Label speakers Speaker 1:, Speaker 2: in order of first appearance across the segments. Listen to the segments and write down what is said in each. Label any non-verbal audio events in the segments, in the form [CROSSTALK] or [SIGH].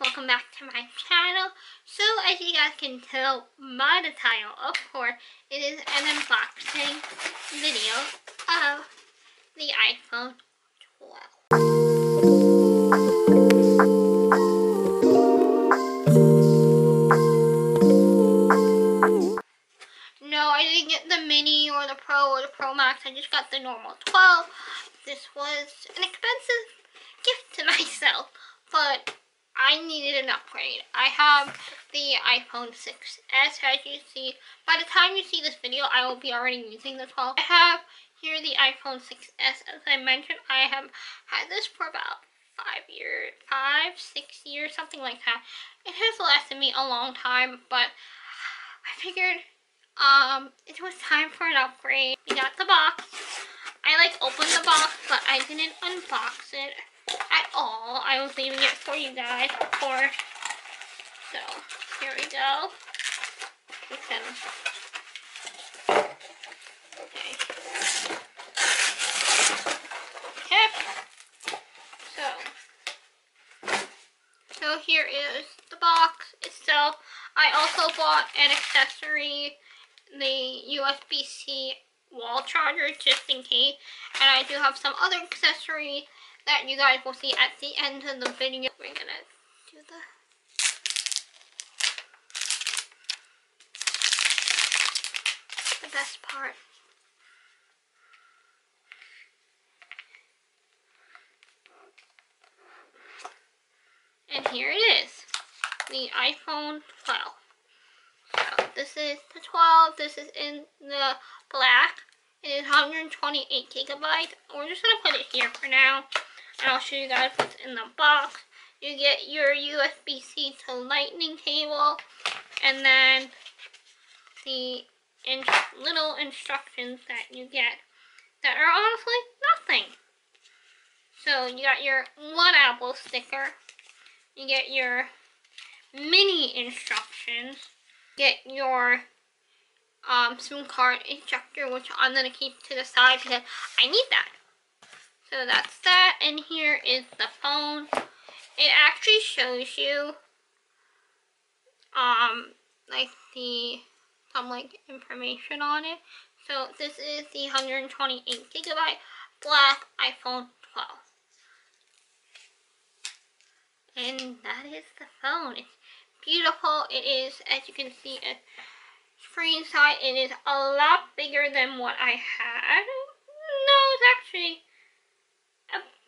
Speaker 1: welcome back to my channel. So as you guys can tell by the title, of course, it is an unboxing video of the iPhone 12. No, I didn't get the mini or the pro or the pro max. I just got the normal 12. This was an expensive gift to [LAUGHS] myself, but I needed an upgrade. I have the iPhone 6s as you see. By the time you see this video, I will be already using the 12. I have here the iPhone 6s. As I mentioned, I have had this for about five years, five, six years, something like that. It has lasted me a long time, but I figured um, it was time for an upgrade. We got the box. I like opened the box, but I didn't unbox it at all. I was leaving it for you guys, course. So, here we go. Okay. Okay. So, so here is the box itself. I also bought an accessory, the USB-C wall charger, just in case. And I do have some other accessories that you guys will see at the end of the video. We're gonna do the the best part. And here it is, the iPhone 12. So this is the 12, this is in the black. It is 128 gigabytes. We're just to put it here for now. I'll show you guys what's in the box. You get your USB-C to lightning cable. And then the in little instructions that you get that are honestly nothing. So you got your one Apple sticker. You get your mini instructions. Get your um, SIM card ejector, which I'm going to keep to the side because I need that. So that's that, and here is the phone. It actually shows you, um, like the, some like information on it. So this is the 128 gigabyte black iPhone 12. And that is the phone. It's beautiful. It is, as you can see, a screen size. It is a lot bigger than what I had. No, it's actually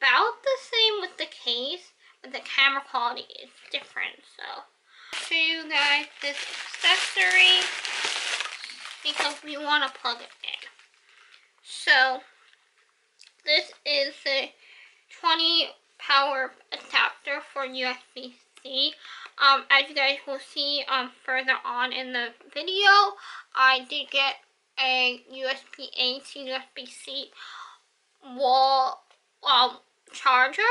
Speaker 1: about the same with the case, but the camera quality is different. So, I'll show you guys this accessory because we want to plug it in. So, this is a 20 power adapter for USB-C. Um, as you guys will see um, further on in the video, I did get a USB-A to USB-C wall um, charger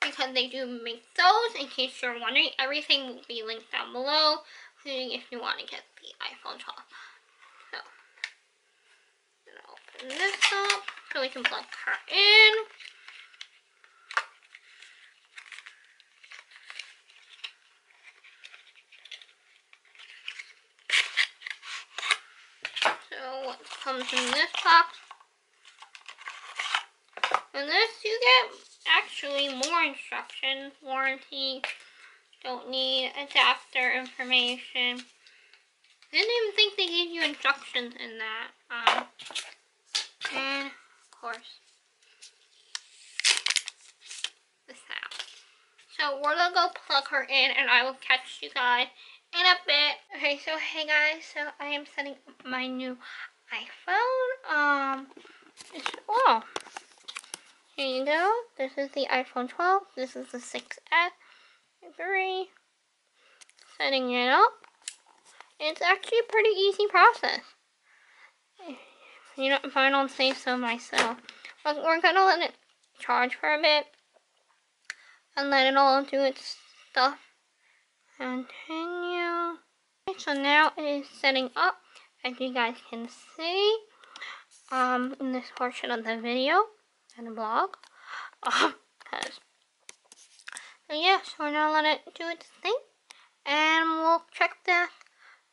Speaker 1: because they do make those in case you're wondering. Everything will be linked down below, including if you want to get the iPhone 12. So, I'm gonna open this up so we can plug her in. So what comes in this box? In this you get actually more instructions, warranty, don't need adapter information. I didn't even think they gave you instructions in that. Um, and, of course, the sound. So we're gonna go plug her in and I will catch you guys in a bit. Okay, so hey guys, so I am setting up my new iPhone. Um, it's, oh, here you go. This is the iPhone 12. This is the 6S. 3. Setting it up. It's actually a pretty easy process. You know, if I don't say so myself. But we're gonna let it charge for a bit. And let it all do its stuff. Continue. Okay, so now it is setting up, as you guys can see, um, in this portion of the video and blog. Um, because So yeah, so we're gonna let it do its thing. And we'll check back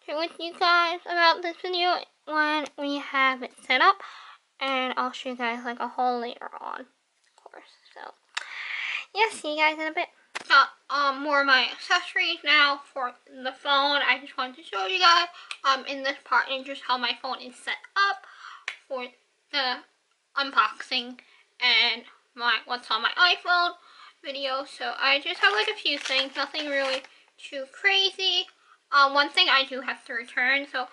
Speaker 1: with you guys about this video when we have it set up. And I'll show you guys like a haul later on, of course. So yeah, see you guys in a bit. Got um, more of my accessories now for the phone. I just wanted to show you guys um, in this part and just how my phone is set up for the unboxing and my what's on my iPhone video. So I just have like a few things, nothing really too crazy. Um, one thing I do have to return, so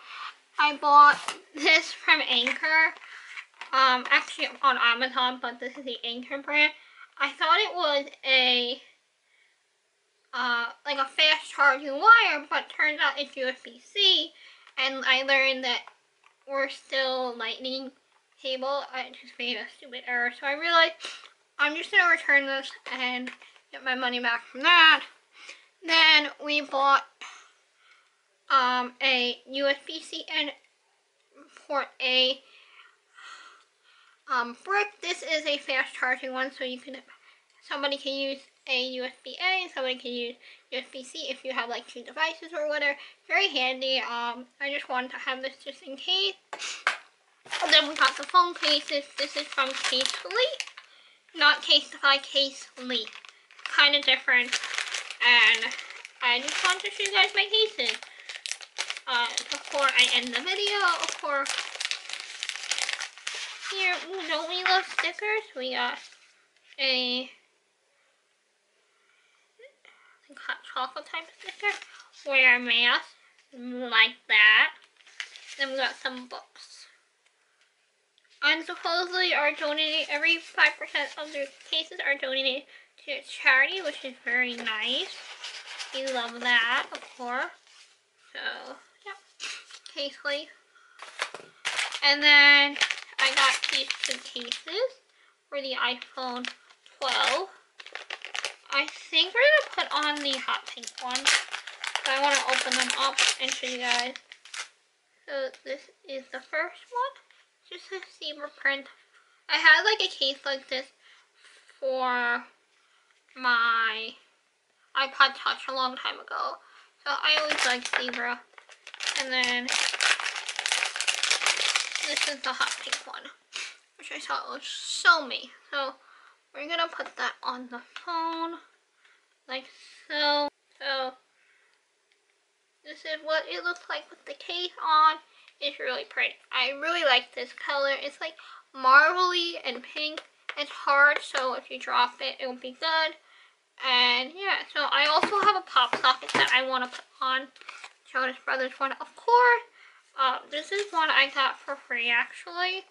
Speaker 1: I bought this from Anker. Um, actually on Amazon, but this is the Anker brand. I thought it was a uh, like a fast charging wire, but turns out it's USB-C, and I learned that we're still lightning cable. I just made a stupid error, so I realized I'm just gonna return this and get my money back from that. Then we bought um, a USB-C and port A um, brick. This is a fast charging one, so you can somebody can use a USB-A, and somebody can use USB-C if you have like two devices or whatever. Very handy. Um, I just wanted to have this just in case. Then we got the phone cases. This is from Casely, not Case by Case Casely. Kind of different. And I just wanted to show you guys my cases. Uh, before I end the video, of course, here, don't we love stickers? We got a hot chocolate type sticker. Wear a mask, like that. Then we got some books. And supposedly are donated, every 5% of the cases are donated to a charity, which is very nice. We love that, of course. So, yeah, Casely. And then I got these two cases for the iPhone 12. I think we're going to put on the hot pink one. So I want to open them up and show you guys. So this is the first one. Just a zebra print. I had like a case like this for my iPod Touch a long time ago. So I always like zebra. And then this is the hot pink one, which I thought was so me. So we're gonna put that on the phone, like so. So, this is what it looks like with the case on. It's really pretty. I really like this color. It's like marbly and pink. It's hard, so if you drop it, it will be good. And yeah, so I also have a pop socket that I want to put on. Jonas Brothers one, of course. Uh, this is one I got for free, actually.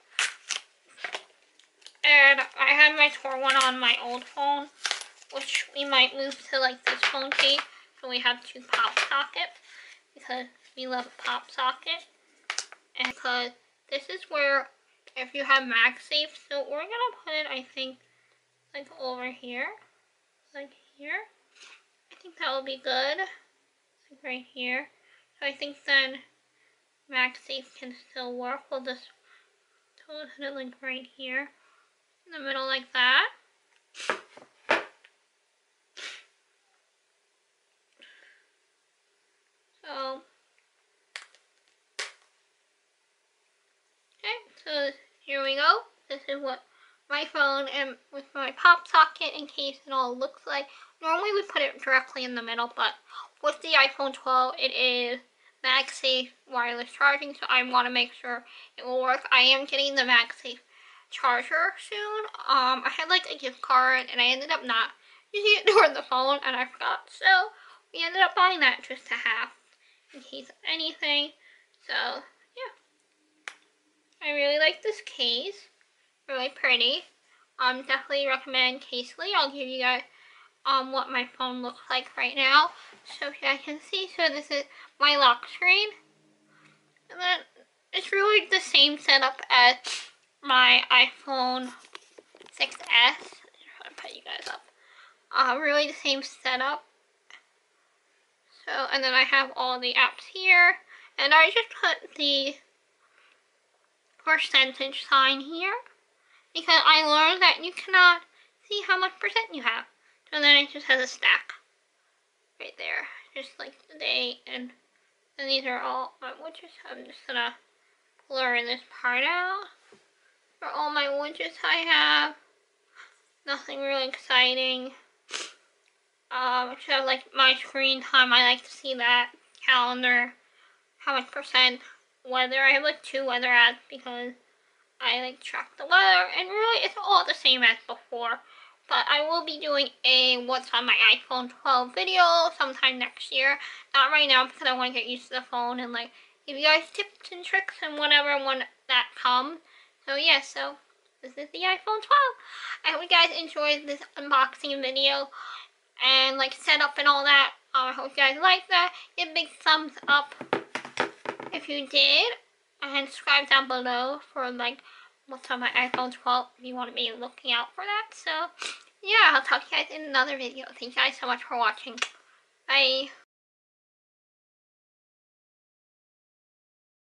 Speaker 1: And I had my tour one on my old phone, which we might move to like this phone case. So we have two pop sockets because we love pop socket. And because this is where, if you have MagSafe, so we're to put it, I think, like over here. Like here. I think that will be good. Like right here. So I think then MagSafe can still work. We'll just put it like right here in the middle like that. So, okay, so here we go. This is what my phone and with my pop socket in case it all looks like. Normally we put it directly in the middle, but with the iPhone 12, it is MagSafe wireless charging, so I want to make sure it will work. I am getting the MagSafe charger soon. Um, I had like a gift card and I ended up not [LAUGHS] using it toward the phone and I forgot. So we ended up buying that just to have in case anything. So like this case. Really pretty. Um, definitely recommend Casely. I'll give you guys um what my phone looks like right now. So if you guys can see, so this is my lock screen. And then it's really the same setup as my iPhone 6s. I'm to put you guys up. Uh, really the same setup. So, and then I have all the apps here. And I just put the percentage sign here. Because I learned that you cannot see how much percent you have. So then it just has a stack right there. Just like the date and and these are all my widgets. I'm just gonna blur this part out. For all my witches I have. Nothing really exciting. Um, except like my screen time, I like to see that calendar, how much percent weather. I have like two weather ads because I like track the weather and really it's all the same as before. But I will be doing a what's on my iPhone 12 video sometime next year. Not right now because I want to get used to the phone and like give you guys tips and tricks and whatever when that comes. So yeah, so this is the iPhone 12. I hope you guys enjoyed this unboxing video and like setup and all that. Um, I hope you guys like that. Give a big thumbs up if you did. And subscribe down below for like what's on my iPhone 12 if you want to be looking out for that. So yeah, I'll talk to you guys in another video. Thank you guys so much for watching. Bye.